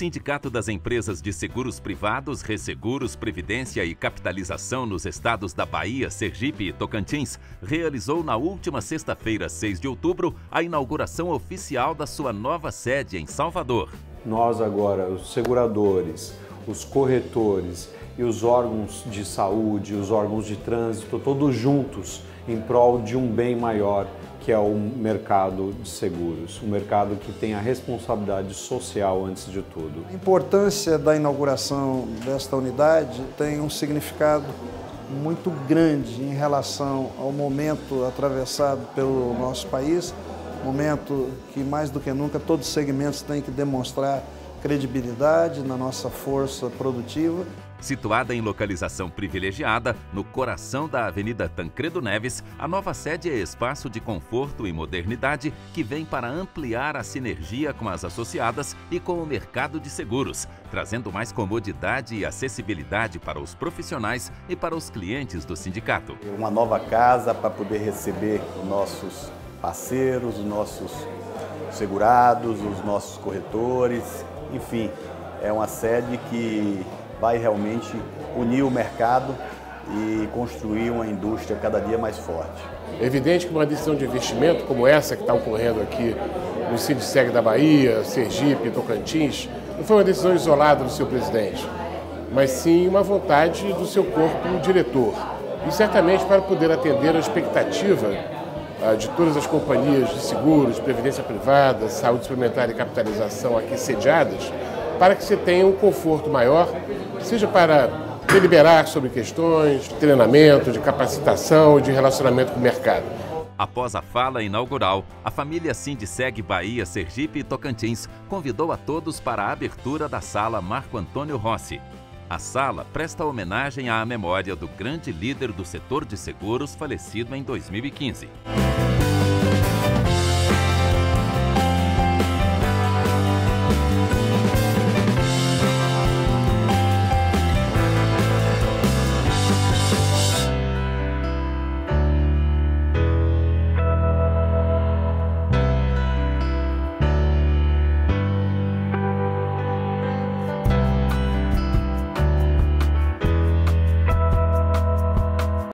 Sindicato das Empresas de Seguros Privados, Resseguros, Previdência e Capitalização nos estados da Bahia, Sergipe e Tocantins realizou na última sexta-feira, 6 de outubro, a inauguração oficial da sua nova sede em Salvador. Nós agora, os seguradores, os corretores e os órgãos de saúde, os órgãos de trânsito, todos juntos em prol de um bem maior que é o mercado de seguros, um mercado que tem a responsabilidade social antes de tudo. A importância da inauguração desta unidade tem um significado muito grande em relação ao momento atravessado pelo nosso país, momento que mais do que nunca todos os segmentos têm que demonstrar credibilidade na nossa força produtiva. Situada em localização privilegiada, no coração da Avenida Tancredo Neves, a nova sede é espaço de conforto e modernidade que vem para ampliar a sinergia com as associadas e com o mercado de seguros, trazendo mais comodidade e acessibilidade para os profissionais e para os clientes do sindicato. Uma nova casa para poder receber os nossos parceiros, os nossos segurados, os nossos corretores, enfim, é uma sede que vai realmente unir o mercado e construir uma indústria cada dia mais forte. É evidente que uma decisão de investimento como essa que está ocorrendo aqui no Sindiceg da Bahia, Sergipe, Tocantins, não foi uma decisão isolada do seu presidente, mas sim uma vontade do seu corpo diretor. E certamente para poder atender a expectativa de todas as companhias de seguros, previdência privada, saúde suplementar e capitalização aqui sediadas, para que se tenha um conforto maior seja para deliberar sobre questões de treinamento, de capacitação e de relacionamento com o mercado. Após a fala inaugural, a família Sindiceg Bahia, Sergipe e Tocantins convidou a todos para a abertura da sala Marco Antônio Rossi. A sala presta homenagem à memória do grande líder do setor de seguros falecido em 2015.